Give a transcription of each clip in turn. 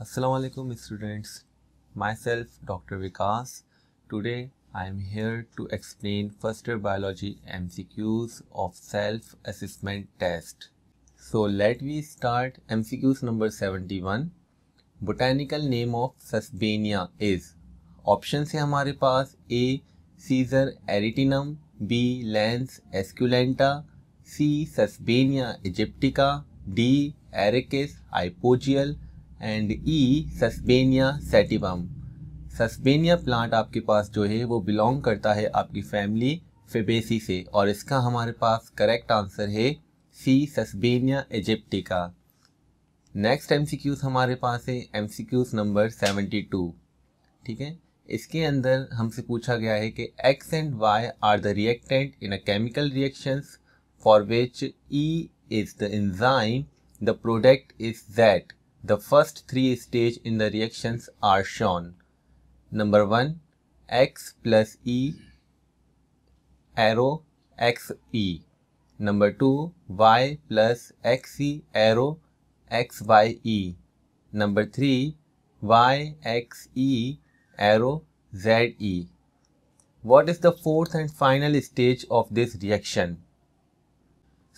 Assalamualaikum students. Myself Dr. Vikas. Today I am here to explain first year biology MCQs of self assessment test. So let me start MCQs number 71. Botanical name of Susbania is option है हमारे पास A Cicer arietinum B Lens esculenta C Sesbania aegyptiaca D Arachis hypogeal and E Sesbania sativum Sesbania plant आपके पास जो है, वो belong करता है आपकी फैमिली फेबेसी से, और इसका हमारे पास करेक्ट आंसर है C sesbania aegyptiaca next MCQs हमारे पास है एमसीक्यूज नंबर सेवेंटी टू ठीक है? इसके अंदर हमसे पूछा गया है कि X and Y are the reactant in a chemical reactions for which E is the enzyme the product is that The first three stage in the reactions are shown. Number 1 X plus E arrow XE. Number 2 Y plus XE arrow XYE. Number 3 YXE arrow ZE. What is the fourth and final stage of this reaction?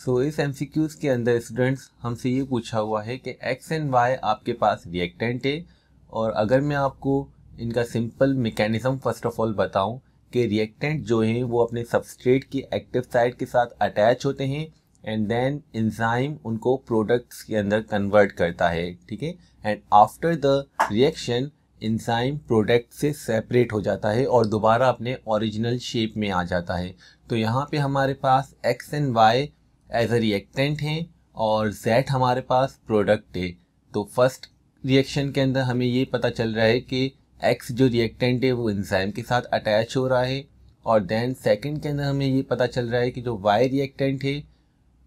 So so, इस M के अंदर students हमसे ये पूछा हुआ है कि X and Y आपके पास रिएक्टेंट है और अगर मैं आपको इनका simple mechanism first of all बताऊँ कि रिएक्टेंट जो हैं वो अपने सबस्ट्रेट की एक्टिव साइड के साथ अटैच होते हैं एंड देन इंजाइम उनको प्रोडक्ट्स के अंदर कन्वर्ट करता है ठीक है? And after the reaction enzyme product से सेपरेट हो जाता है और दोबारा अपने ओरिजिनल शेप में आ जाता है। तो यहाँ पे हमारे पास X and Y as a reactant हैं और जेड हमारे पास प्रोडक्ट है। तो फ़र्स्ट रिएक्शन के अंदर हमें ये पता चल रहा है कि एक्स जो रिएक्टेंट है वो इंजाइम के साथ अटैच हो रहा है और देन सेकंड के अंदर हमें ये पता चल रहा है कि जो वाई रिएक्टेंट है,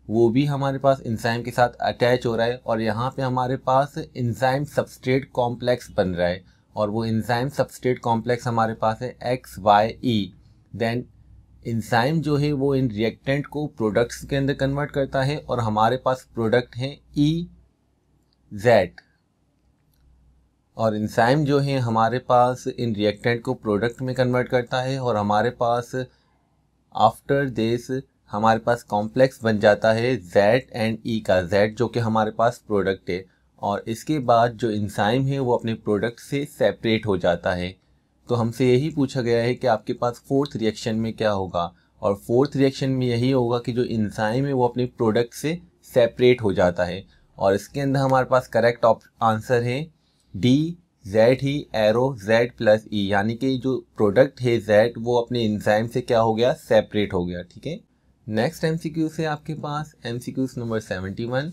वो भी हमारे पास इंजाइम के साथ अटैच हो रहा है और यहाँ पे हमारे पास इंजाइम सबस्ट्रेट कॉम्प्लेक्स बन रहा है और वो इंजाइम सबस्ट्रेट कॉम्प्लेक्स हमारे पास है X Y E then enzyme जो है वो इन रिएक्टेंट को प्रोडक्ट्स के अंदर कन्वर्ट करता है और हमारे पास प्रोडक्ट है ई जेड और इंजाइम जो है हमारे पास इन रिएक्टेंट को प्रोडक्ट में कन्वर्ट करता है और हमारे पास आफ्टर दिस हमारे पास कॉम्प्लेक्स बन जाता है जेड एंड ई का। जेड जो कि हमारे पास प्रोडक्ट है और इसके बाद जो इंजाइम है वो अपने प्रोडक्ट से सेपरेट हो जाता है। तो हमसे यही पूछा गया है कि आपके पास फोर्थ रिएक्शन में क्या होगा? और फोर्थ रिएक्शन में यही होगा कि जो इंजाइम है वो अपने प्रोडक्ट से सेपरेट हो जाता है। और इसके अंदर हमारे पास करेक्ट आंसर है डी जेड ही एरो जेड प्लस ई यानी कि जो प्रोडक्ट है जेड वो अपने इंजाइम से क्या हो गया? सेपरेट हो गया। ठीक है? नेक्स्ट एमसीक्यू से आपके पास MCQ number seventy one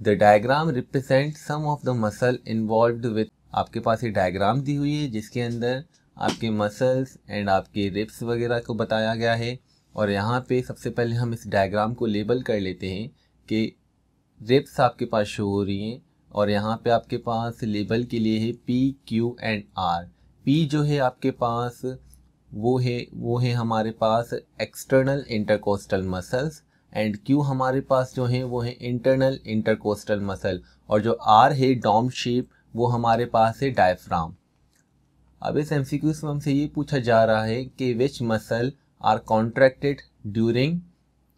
the diagram represent some of the muscle involve with आपके पास ये डायग्राम दी हुई है, जिसके अंदर आपके मसल्स एंड आपके रिप्स वगैरह को बताया गया है। और यहाँ पे सबसे पहले हम इस डायग्राम को लेबल कर लेते हैं कि रिप्स आपके पास शो हो रही हैं और यहाँ पे आपके पास लेबल के लिए है P Q and R P जो है आपके पास, वो है वो है हमारे पास external intercostal muscles and Q हमारे पास जो है, वो है इंटरनल इंटरकोस्टल मसल और जो आर है डॉम शेप वो हमारे पास है डायफ्राम अब इस एमसीक्यूज में हमसे ये पूछा जा रहा है कि which muscle are contracted during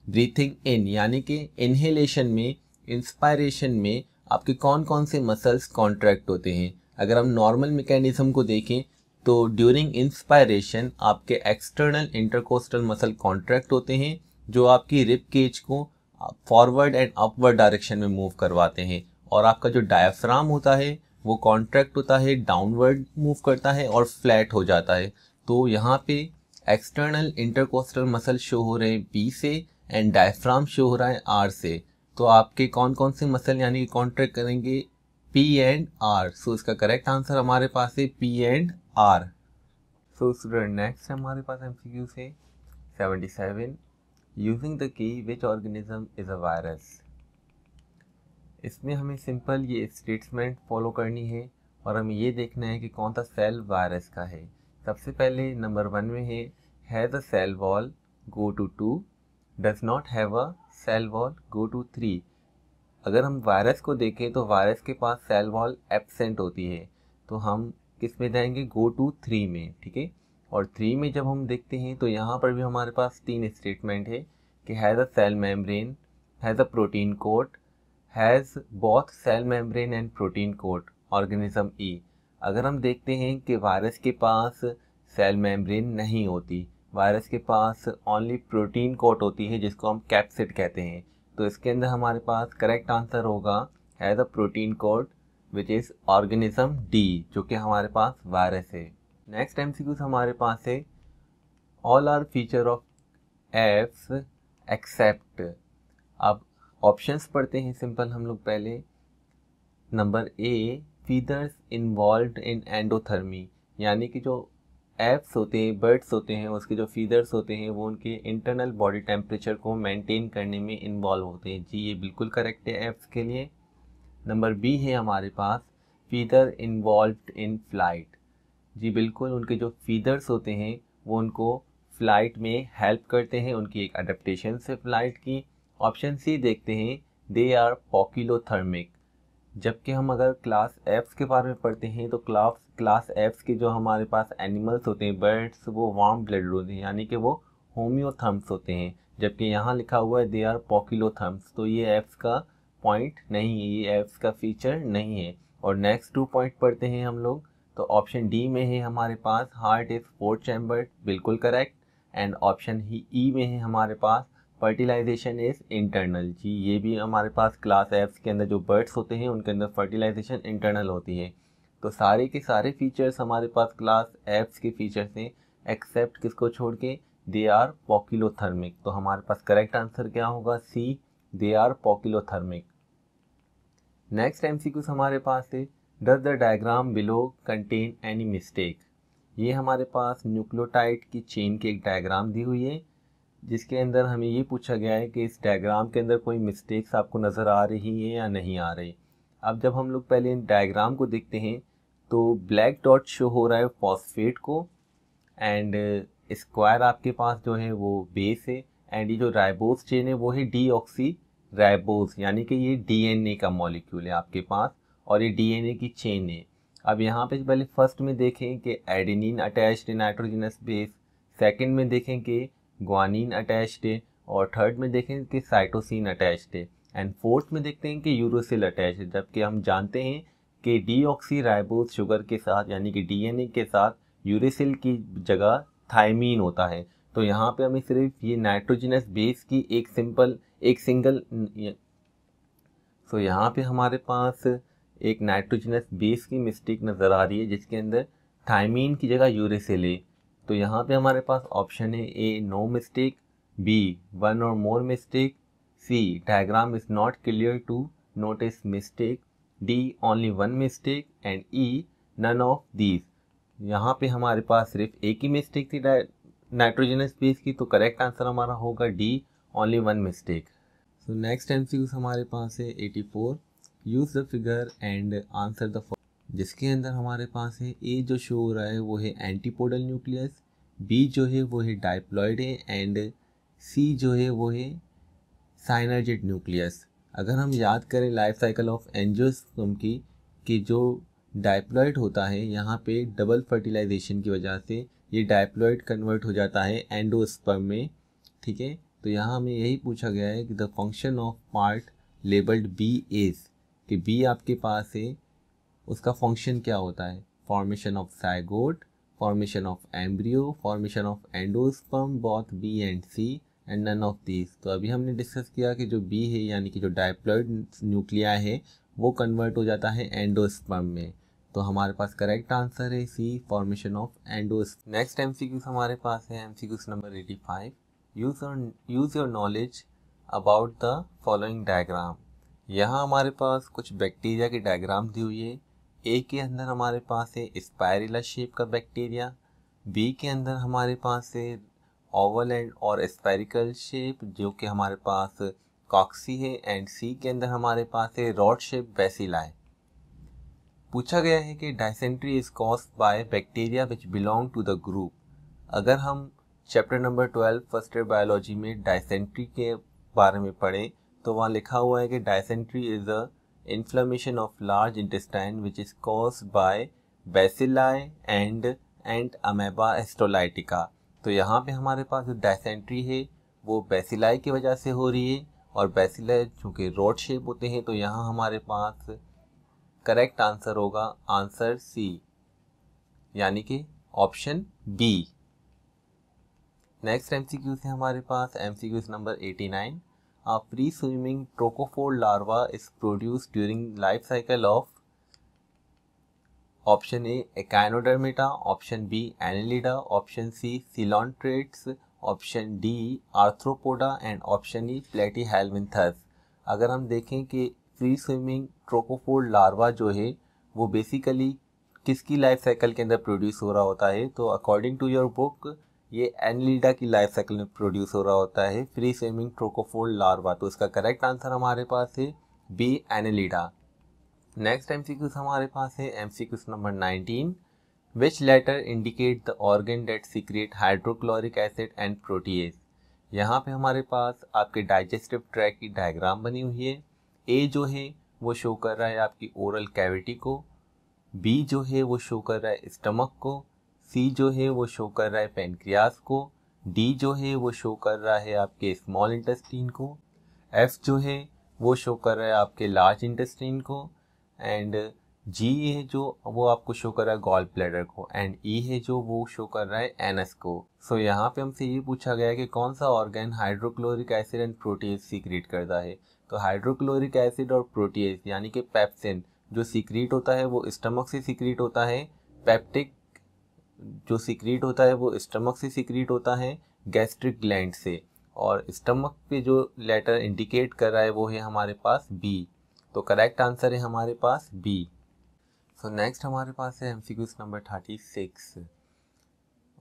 breathing in यानी कि इन्हेलेशन में इंस्पायरेशन में आपके कौन कौन से मसल्स कॉन्ट्रैक्ट होते हैं। अगर हम नॉर्मल मैकेनिज्म को देखें तो ड्यूरिंग इंस्पायरेशन आपके एक्सटर्नल इंटरकोस्टल मसल कॉन्ट्रैक्ट होते हैं, जो आपकी रिप केज को फॉरवर्ड एंड अपवर्ड डायरेक्शन में मूव करवाते हैं। और आपका जो डायफ्राम होता है वो कॉन्ट्रैक्ट होता है डाउनवर्ड मूव करता है और फ्लैट हो जाता है। तो यहाँ पे एक्सटर्नल इंटरकोस्टल मसल शो हो रहे हैं बी से एंड डायफ्राम शो हो रहा है आर से। तो आपके कौन कौन से मसल यानी कि कॉन्ट्रैक्ट करेंगे? पी एंड आर सो इसका करेक्ट आंसर हमारे पास है P and R so student next हमारे पास एम सी क्यू से seventy seven using the key which organism is a virus इसमें हमें सिंपल ये स्टेटमेंट फॉलो करनी है और हमें ये देखना है कि कौन सा सेल वायरस का है। सबसे पहले नंबर वन में है has a cell wall go to two does not have a cell wall go to three अगर हम वायरस को देखें तो वायरस के पास सेल वॉल एबसेंट होती है। तो हम किसमें जाएँगे? गो टू थ्री में, ठीक है? और थ्री में जब हम देखते हैं तो यहाँ पर भी हमारे पास तीन स्टेटमेंट है कि has a cell membrane has a protein coat has both cell membrane and protein coat organism E अगर हम देखते हैं कि वायरस के पास सेल मेम्ब्रेन नहीं होती वायरस के पास ओनली प्रोटीन कोट होती है, जिसको हम कैप्सिड कहते हैं तो इसके अंदर हमारे पास करेक्ट आंसर होगा has a protein coat which is organism D जो कि हमारे पास वायरस है। नेक्स्ट एम हमारे पास है all are feature of aves except अब ऑप्शंस पढ़ते हैं सिंपल हम लोग पहले. Number A feathers involve in endothermy यानी कि जो एप्स होते हैं बर्ड्स होते हैं, उसके जो फीदर्स होते हैं, वो उनके इंटरनल बॉडी टेम्परेचर को मेंटेन करने में इन्वॉल्व होते हैं. जी, ये बिल्कुल करेक्ट है एप्स के लिए. नंबर बी है हमारे पास फीदर इन्वॉल्व इन फ़्लाइट जी, बिल्कुल उनके जो फीदर्स होते हैं, वो उनको फ़्लाइट में हेल्प करते हैं, उनकी एक अडेप्टशन से फ़्लाइट की. ऑप्शन सी देखते हैं दे आर पॉकिलोथर्मिक जबकि हम अगर क्लास एफ्स के बारे में पढ़ते हैं तो क्लास क्लास एफ्स के जो हमारे पास एनिमल्स होते हैं बर्ड्स वो वार्म ब्लड होते हैं, यानी कि वो होम्योथर्म्स होते हैं। जबकि यहाँ लिखा हुआ है दे आर पॉकिलोथम्स तो ये एफ्स का पॉइंट नहीं है, ये एफ्स का फीचर नहीं है। और नेक्स्ट टू पॉइंट पढ़ते हैं हम लोग तो ऑप्शन डी में है हमारे पास हार्ट इज़ फोर्थ चैम्बर बिल्कुल करेक्ट एंड ऑप्शन ही ई में है हमारे पास फर्टिलाइजेशन इज़ इंटरनल जी, ये भी हमारे पास क्लास एप्स के अंदर जो बर्ड्स होते हैं, उनके अंदर फर्टिलाइजेशन इंटरनल होती है। तो सारे के सारे फीचर्स हमारे पास क्लास एप्स के फीचर्स हैं एक्सेप्ट किसको छोड़ के? दे आर पॉकिलोथर्मिक तो हमारे पास करेक्ट आंसर क्या होगा? C they are poikilothermic next M हमारे पास है। Does the diagram below contain any mistake ये हमारे पास न्यूक्लियोटाइड की चेन की एक डायग्राम दी हुई है। जिसके अंदर हमें ये पूछा गया है कि इस डायग्राम के अंदर कोई मिस्टेक्स आपको नज़र आ रही हैं या नहीं आ रही। अब जब हम लोग पहले इन डायग्राम को देखते हैं तो ब्लैक डॉट शो हो रहा है फॉस्फेट को एंड स्क्वायर आपके पास जो है वो बेस है एंड ये जो राइबोस चेन है वो है डी ऑक्सी राइबोस यानी कि ये डीएनए का मॉलिक्यूल है आपके पास, और ये डीएनए की चेन है। अब यहाँ पे पहले फ़र्स्ट में देखें कि adenine attached nitrogenous base second में देखें कि ग्वानिन अटैच्ड है, और थर्ड में देखें कि साइटोसिन अटैच्ड है एंड फोर्थ में देखते हैं कि यूरोसिल अटैच है, जबकि हम जानते हैं कि डी राइबोस शुगर के साथ, यानी कि डीएनए के साथ यूरोसिल की जगह थाइमीन होता है। तो यहाँ पे हमें सिर्फ़ ये नाइट्रोजनस बेस की एक सिंपल एक सिंगल सो यहाँ पे हमारे पास एक नाइट्रोजनस बेस की मिस्टेक नज़र आ रही है, जिसके अंदर थाइमीन की जगह यूरेसिल है। तो यहाँ पे हमारे पास ऑप्शन है A no mistake B one और more mistake C diagram is not clear to notice mistake D only one mistake and E none of these यहाँ पे हमारे पास सिर्फ़ एक ही मिस्टेक थी नाइट्रोजनस बेस की तो करेक्ट आंसर हमारा होगा D only one mistake so next M हमारे पास है eighty four use the figure and answer the जिसके अंदर हमारे पास है ए जो शो हो रहा है, वो है एंटीपोडल न्यूक्लियस बी जो है वो है डाइप्लॉइड है एंड सी जो है वो है साइनर्जेट न्यूक्लियस अगर हम याद करें लाइफ साइकिल ऑफ़ एंजियोस्पर्म की, कि जो डाइप्लॉइड होता है, यहाँ पे डबल फर्टिलाइजेशन की वजह से ये डाइप्लॉइड कन्वर्ट हो जाता है एंडोस्पर्म में, ठीक है? तो यहाँ हमें यही पूछा गया है कि the function of part labelled B is कि बी आपके पास है उसका फ़ंक्शन क्या होता है? Formation of zygote formation of embryo formation of endosperm both B and C and none of these तो अभी हमने डिस्कस किया कि जो बी है, यानी कि जो डायप्लॉइड न्यूक्लिया है, वो कन्वर्ट हो जाता है एंडोस्पर्म में। तो हमारे पास करेक्ट आंसर है C formation of endos next M हमारे पास है M number eighty five use use your knowledge about the following diagram यहाँ हमारे पास कुछ बैक्टीरिया की डायग्राम दी हुई है। ए के अंदर हमारे पास है स्पायरिला शेप का बैक्टीरिया बी के अंदर हमारे पास है ओवल एंड और स्पायरिकल शेप जो कि हमारे पास कॉक्सी है एंड सी के अंदर हमारे पास है रॉड शेप बेसिला है पूछा गया है कि dysentery is cause by bacteria which belong to the group अगर हम chapter number twelve first year biology में डायसेंट्री के बारे में पढ़ें तो वहाँ लिखा हुआ है कि dysentery is a inflammation of large intestine which is cause by bacilli and and amoeba histolytica तो यहाँ पे हमारे पास जो डायसेंट्री है, वो बेसिलाई की वजह से हो रही है और बेसिलाई चूँकि रोड शेप होते हैं तो यहाँ हमारे पास करेक्ट आंसर होगा आंसर सी यानी कि ऑप्शन बी नेक्स्ट एमसीक्यू है हमारे पास MCQ number 89 A free swimming trochophore larva is produced during life cycle of option A Echinodermata, option B Annelida, option C Coelontrates, option D arthropoda and option E platyhelminthes अगर हम देखें कि free swimming trochophore larva जो है वो basically किसकी life cycle के अंदर प्रोड्यूस हो रहा होता है तो अकॉर्डिंग टू योर बुक ये एनलीडा की लाइफ साइकिल में प्रोड्यूस हो रहा होता है। फ्री स्विमिंग ट्रोकोफोल लार्वा तो इसका करेक्ट आंसर हमारे पास है बी एनलीडा नेक्स्ट एमसीक्यूज हमारे पास है, MCQs number 19 which letter indicate the organ that secrete hydrochloric acid and protease यहाँ पे हमारे पास आपके डाइजेस्टिव ट्रैक की डायग्राम बनी हुई है। ए जो है, वो शो कर रहा है आपकी ओरल कैविटी को। बी जो है, वो शो कर रहा है स्टमक को। सी जो है वो शो कर रहा है पेनक्रियास को डी जो है वो शो कर रहा है आपके स्मॉल इंटेस्टीन को एफ़ जो है वो शो कर रहा है आपके लार्ज इंटेस्टीन को एंड जी है जो वो आपको शो कर रहा है गॉल ब्लैडर को एंड ई e है जो वो शो कर रहा है एनएस को। सो so, यहाँ पे हमसे ये पूछा गया है कि कौन सा organ hydrochloric acid and protease secrete करता है? तो हाइड्रोक्लोरिक एसिड और प्रोटीज यानी कि पेप्सिन जो सीक्रेट होता है वो स्टमक से सीक्रेट होता है पेप्टिक जो सिक्रीट होता है, वो स्टमक से सिक्रीट होता है गैस्ट्रिक ग्लैंड से। और स्टमक पे जो लेटर इंडिकेट कर रहा है, वो है हमारे पास बी तो करेक्ट आंसर है हमारे पास बी सो नेक्स्ट हमारे पास है एमसीक्यूज नंबर थर्टी सिक्स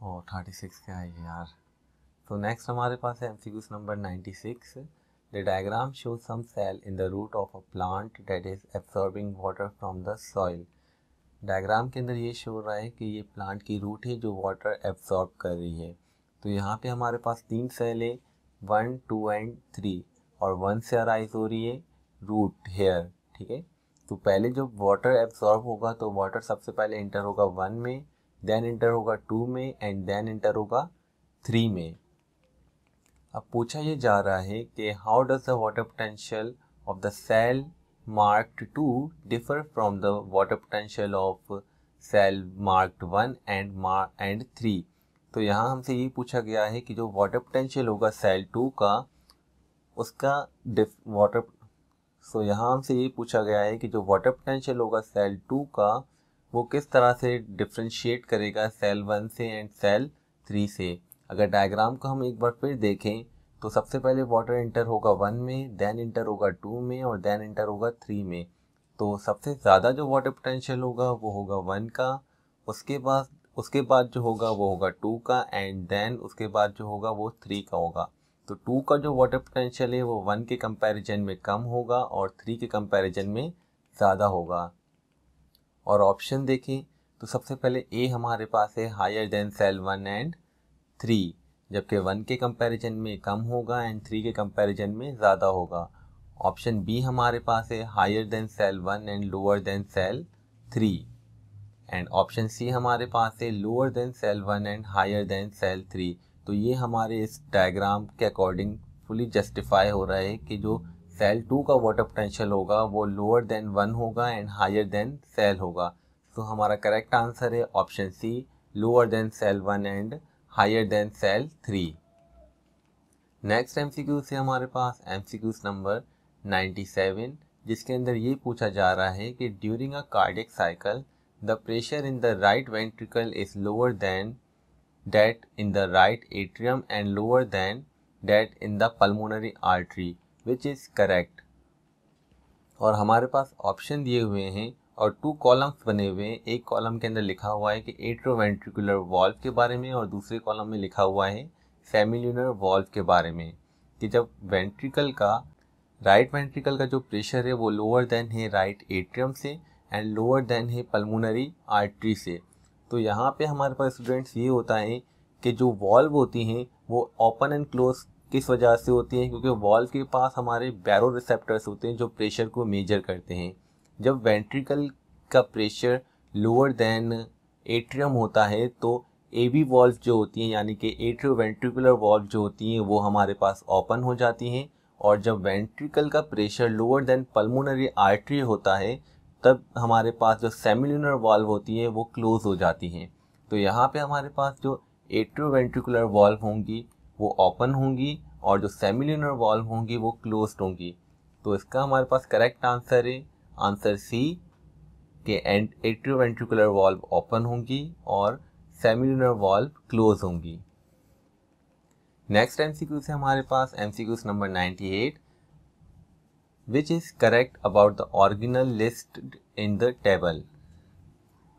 ओ थर्टी सिक्स क्या है यार? तो नेक्स्ट हमारे पास है MCQs number ninety six the diagram show some cell in the root of a plant that is absorbing water from the soil diagram के अंदर ये शो रहा है कि ये प्लांट की रूट है जो वाटर एब्जॉर्ब कर रही है। तो यहाँ पे हमारे पास तीन सेल है, वन, टू एंड थ्री, और वन से अराइज हो रही है रूट हेयर, ठीक है? तो पहले जो वाटर एब्जॉर्ब होगा तो वाटर सबसे पहले इंटर होगा वन में देन इंटर होगा टू में एंड देन इंटर होगा थ्री में। अब पूछा ये जा रहा है कि how does the water potential of the cell marked 2 differ from the water potential of cell marked 1 and mark and 3 तो यहाँ हमसे ये पूछा गया है कि जो वाटर पोटेंशियल होगा सेल टू का, उसका वाटर सो यहाँ हमसे ये पूछा गया है कि जो वाटर पोटेंशियल होगा सेल टू का, वो किस तरह से डिफ्रेंशिएट करेगा सेल वन से एंड सेल थ्री से। अगर डायग्राम को हम एक बार फिर देखें तो सबसे पहले वाटर इंटर होगा वन में देन इंटर होगा टू में और देन इंटर होगा थ्री में। तो सबसे ज़्यादा जो वाटर पोटेंशियल होगा, वो होगा वन का, उसके बाद उसके बाद जो होगा, वो होगा टू का एंड देन उसके बाद जो होगा, वो थ्री का होगा। तो टू का जो वाटर पोटेंशियल है, वो वन के कंपैरिजन में कम होगा और थ्री के कंपैरिजन में ज़्यादा होगा। और ऑप्शन देखें तो सबसे पहले ए हमारे पास है higher than cell one and three जबकि वन के कंपैरिजन में कम होगा एंड थ्री के कंपैरिजन में ज़्यादा होगा। ऑप्शन बी हमारे पास है higher than cell one and lower than cell three and option C हमारे पास है lower than cell one and higher than cell three तो ये हमारे इस डायग्राम के अकॉर्डिंग फुली जस्टिफाई हो रहा है कि जो सेल टू का वाटर पोटेंशियल होगा, वो लोअर देन वन होगा एंड हायर देन सेल होगा। तो हमारा करेक्ट आंसर है option C lower than cell one and higher than cell three next MCQ से हमारे पास एमसीक्यूज नंबर 97 जिसके अंदर ये पूछा जा रहा है कि during a cardiac cycle the pressure in the right ventricle is lower than that in the right atrium and lower than that in the pulmonary artery which is correct और हमारे पास ऑप्शन दिए हुए हैं और टू कॉलम्स बने हुए हैं। एक कॉलम के अंदर लिखा हुआ है कि एट्रोवेंट्रिकुलर वॉल्व के बारे में और दूसरे कॉलम में लिखा हुआ है फेमिल्यूनर वॉल्व के बारे में। कि जब वेंट्रिकल का राइट वेंट्रिकल का जो प्रेशर है वो लोअर देन है राइट एट्रियम से एंड लोअर देन है पल्मोनरी आर्टरी से। तो यहाँ पे हमारे पास स्टूडेंट्स ये होता है कि जो वॉल्व होती हैं वो ओपन एंड क्लोज किस वजह से होती हैं? क्योंकि वॉल्व के पास हमारे बैरो रिसेप्टर्स होते हैं जो प्रेशर को मेजर करते हैं। जब वेंट्रिकल का प्रेशर लोअर देन एट्रियम होता है तो ए बी वॉल्व जो होती हैं, यानी कि एट्रियो वेंट्रिकुलर वॉल्व जो होती हैं, वो हमारे पास ओपन हो जाती हैं। और जब वेंट्रिकल का pressure lower than pulmonary artery होता है, तब हमारे पास जो सेमिलुनर वॉल्व होती है, वो क्लोज हो जाती हैं। तो यहाँ पे हमारे पास जो एट्रियो वेंट्रिकुलर वॉल्व होंगी, वो ओपन होंगी, और जो सेमिलुनर वॉल्व होंगी, वो क्लोज होंगी। तो इसका हमारे पास करेक्ट आंसर है। आंसर सी, के एंड एट्रियोवेंट्रिकुलर वॉल्व ओपन होंगी और सेमिलुनर वॉल्व क्लोज होंगी। नेक्स्ट एमसीक्यू है हमारे पास MCQs number 98 which is correct about the organelle list in the table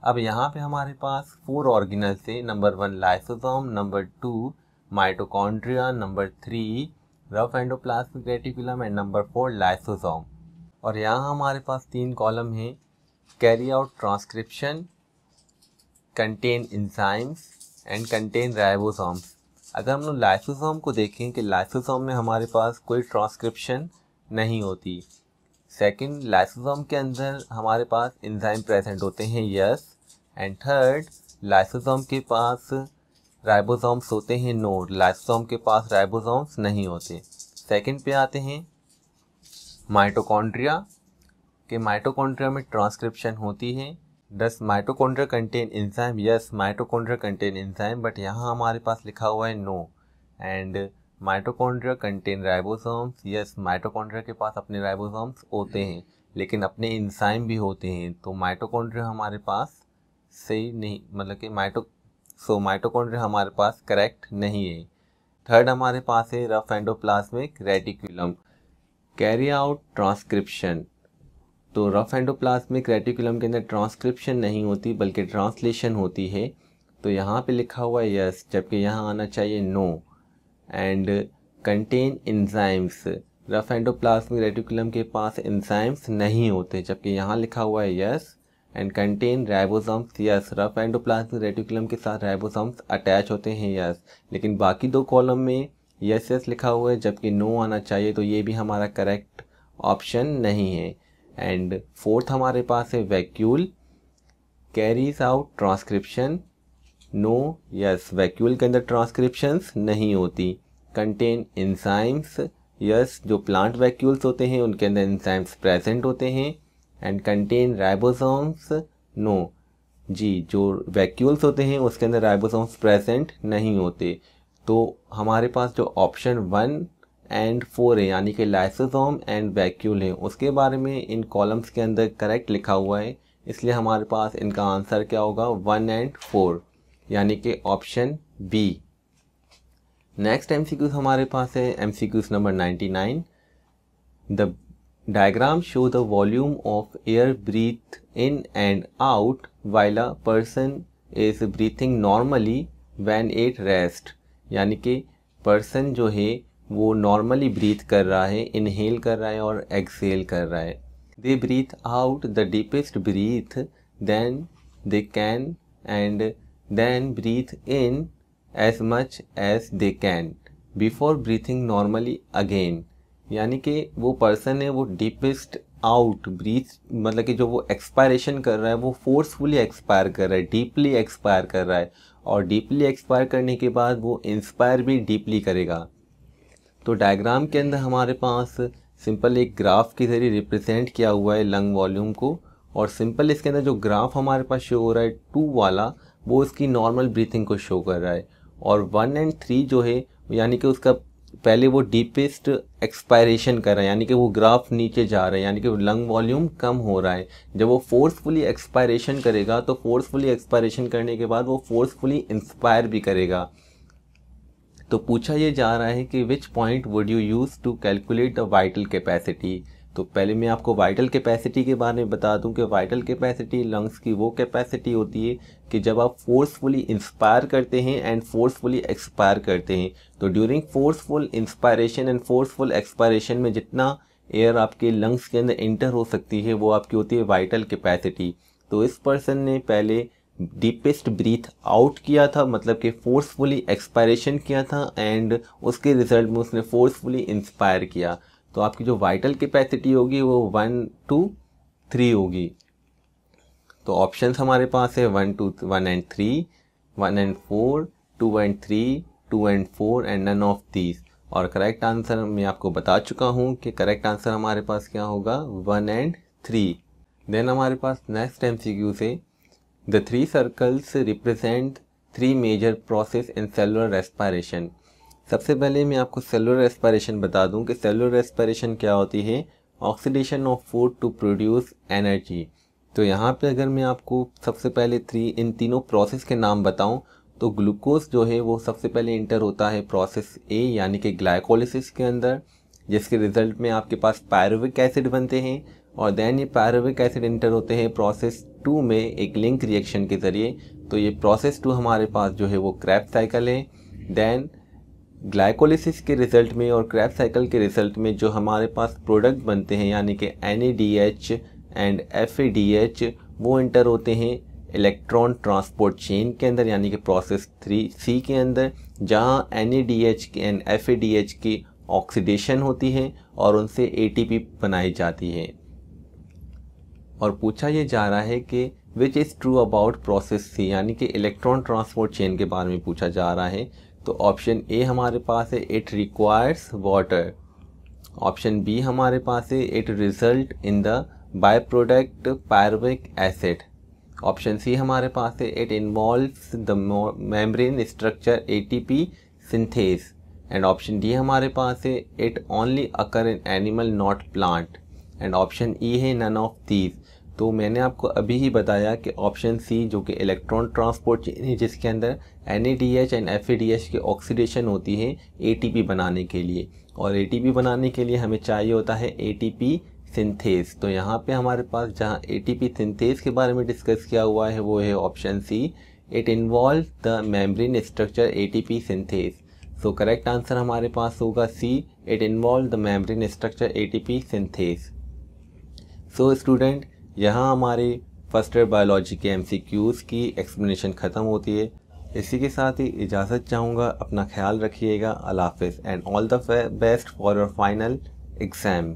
अब यहाँ पे हमारे पास फोर ऑर्गेनल से number one lysosome number two mitochondria number three rough endoplasmic reticulum and number four lysosome और यहाँ हमारे पास तीन कॉलम हैं। Carry out transcription contain enzymes and contain ribosomes अगर हम लोग लाइसोसोम को देखें कि लाइसोसोम में हमारे पास कोई ट्रांसक्रिप्शन नहीं होती। सेकंड लाइसोसोम के अंदर हमारे पास इंजाइम प्रेजेंट होते हैं यस एंड थर्ड लाइसोसोम के पास राइबोसोम्स होते हैं नो लाइसोसोम के पास राइबोसोम्स नहीं होते। सेकंड पे आते हैं। माइटोकॉन्ड्रिया, के माइटोकॉन्ड्रिया में ट्रांसक्रिप्शन होती है। दस mitochondria contain enzyme yes mitochondria contain enzyme but यहाँ हमारे पास लिखा हुआ है no and mitochondria contain ribosomes yes mitochondria के पास अपने राइबोसोम्स होते हैं, लेकिन अपने इंजाइम भी होते हैं। तो माइटोकॉन्ड्रिया हमारे पास सही नहीं मतलब कि माइटो सो माइटोकॉन्ड्रिया हमारे पास करेक्ट नहीं है। थर्ड हमारे पास है rough endoplasmic reticulum carry out transcription तो रफ एंडोप्लाज्मिक रेटिकुलम के अंदर ट्रांसक्रिप्शन नहीं होती, बल्कि ट्रांसलेशन होती है। तो यहाँ पे लिखा हुआ है यस जबकि यहाँ आना चाहिए no and contain enzymes rough endoplasmic reticulum के पास इंजाइम्स नहीं होते, जबकि यहाँ लिखा हुआ है yes and contain ribosomes yes rough endoplasmic reticulum के साथ राइबोसोम्स अटैच होते हैं यस लेकिन बाकी दो कॉलम में यस यस लिखा हुआ है, जबकि नो आना चाहिए तो ये भी हमारा करेक्ट ऑप्शन नहीं है। एंड फोर्थ हमारे पास है vacuole carries out transcription no yes vacuole के अंदर ट्रांसक्रिप्शंस नहीं होती। कंटेन इंसाइम्स यस जो प्लांट वैक्यूल्स होते हैं, उनके अंदर इंसाइम्स प्रेजेंट होते हैं। एंड कंटेन राइबोसोम्स नो जी, जो वैक्यूल्स होते हैं, उसके अंदर राइबोसोम्स प्रेजेंट नहीं होते। तो हमारे पास जो ऑप्शन वन एंड फोर है, यानी कि लाइसोसोम एंड वैक्यूल है, उसके बारे में इन कॉलम्स के अंदर करेक्ट लिखा हुआ है। इसलिए हमारे पास इनका आंसर क्या होगा? वन एंड फोर यानी कि ऑप्शन बी नेक्स्ट एम हमारे पास है। M number ninety nine the diagram show the volume of air breathe in and out while a person is breathing normally when at rest यानी कि person जो है, वो नॉर्मली ब्रीथ कर रहा है इनहेल कर रहा है और एक्सेल कर रहा है। They breathe out the deepest breath than they can and then breathe in as much as they can before breathing normally again यानी कि वो पर्सन है, वो डीपेस्ट आउट ब्रीथ मतलब कि जो वो एक्सपायरेशन कर रहा है, वो फोर्सफुली एक्सपायर कर रहा है डीपली एक्सपायर कर रहा है। और डीपली एक्सपायर करने के बाद वो इंस्पायर भी डीपली करेगा। तो डायग्राम के अंदर हमारे पास सिंपल एक ग्राफ के ज़रिए रिप्रेजेंट किया हुआ है लंग वॉल्यूम को, और सिंपल इसके अंदर जो ग्राफ हमारे पास शो हो रहा है, टू वाला, वो इसकी नॉर्मल ब्रीथिंग को शो कर रहा है। और वन एंड थ्री जो है, यानी कि उसका पहले वो डीपेस्ट एक्सपायरेशन कर रहे हैं, यानी कि वो ग्राफ नीचे जा रहे हैं, यानी कि लंग वॉल्यूम कम हो रहा है। जब वो फोर्सफुली एक्सपायरेशन करेगा तो फोर्सफुली एक्सपायरेशन करने के बाद वो फोर्सफुली इंस्पायर भी करेगा। तो पूछा ये जा रहा है कि which point would you use to calculate the vital capacity तो पहले मैं आपको वाइटल कैपेसिटी के बारे में बता दूँ कि वाइटल कैपेसिटी लंग्स की वो कैपेसिटी होती है कि जब आप फोर्सफुली इंस्पायर करते हैं एंड फोर्सफुली एक्सपायर करते हैं तो during forceful inspiration and forceful expiration में जितना एयर आपके लंग्स के अंदर इंटर हो सकती है, वो आपकी होती है वाइटल कैपेसिटी तो इस पर्सन ने पहले डीपेस्ट ब्रीथ आउट किया था मतलब कि फोर्सफुली एक्सपायरेशन किया था एंड उसके रिज़ल्ट में उसने फोर्सफुली इंस्पायर किया। तो आपकी जो वाइटल कैपेसिटी होगी वो वन टू थ्री होगी। तो ऑप्शन हमारे पास है one two one and three one and four two and three two and four and none of these और करेक्ट आंसर मैं आपको बता चुका हूँ कि करेक्ट आंसर हमारे पास क्या होगा? वन एंड थ्री देन हमारे पास नेक्स्ट एम सी क्यू से the three circles represent three major process in cellular respiration सबसे पहले मैं आपको सेलुलर रेस्पायरेशन बता दूँ कि सेलुलर रेस्पायरेशन क्या होती है? Oxidation of food to produce energy तो यहाँ पे अगर मैं आपको सबसे पहले थ्री इन तीनों प्रोसेस के नाम बताऊँ तो ग्लूकोज जो है वो सबसे पहले इंटर होता है प्रोसेस ए यानी कि ग्लाइकोलिसिस के अंदर, जिसके रिज़ल्ट में आपके पास पायरोविक एसिड बनते हैं, और देन ये पायरोविक एसिड इंटर होते हैं प्रोसेस टू में एक लिंक रिएक्शन के ज़रिए। तो ये प्रोसेस टू हमारे पास जो है वो क्रैप साइकिल है। देन ग्लाइकोलिसिस के रिज़ल्ट में और क्रैप साइकिल के रिज़ल्ट में जो हमारे पास प्रोडक्ट बनते हैं, यानी कि NADH एंड एफएडीएच वो इंटर होते हैं इलेक्ट्रॉन ट्रांसपोर्ट चेन के अंदर, यानी कि प्रोसेस थ्री सी के अंदर, जहाँ के एंड एफएडीएच की ऑक्सीडेशन होती है और उनसे एटीपी बनाई जाती है। और पूछा ये जा रहा है कि which is true about process C यानी कि इलेक्ट्रॉन ट्रांसपोर्ट चेन के बारे में पूछा जा रहा है। तो ऑप्शन ए हमारे पास है it requires water option B हमारे पास है it result in the by product pyruvic acid option C हमारे पास है it involves the membrane structure ATP synthase and option D हमारे पास है it only occur in animal not plant and option E है नन ऑफ़ दीज तो मैंने आपको अभी ही बताया कि ऑप्शन सी जो कि इलेक्ट्रॉन ट्रांसपोर्ट चेन है, जिसके अंदर NADH एंड एफ़ की ऑक्सीडेशन होती है ATP बनाने के लिए। और ATP बनाने के लिए हमें चाहिए होता है ATP सिंथेस तो यहाँ पे हमारे पास जहाँ ए सिंथेस के बारे में डिस्कस किया हुआ है, वो है option C it involve the membrane structure P synthase so correct answer हमारे पास होगा C it involve the membrane structure P synthase so student यहाँ हमारी फ़र्स्ट ईयर बायोलॉजी के एम की एक्सप्लेनेशन ख़त्म होती है। इसी के साथ ही इजाज़त चाहूँगा, अपना ख्याल रखिएगा। अलाफ़ and all the best for your final exam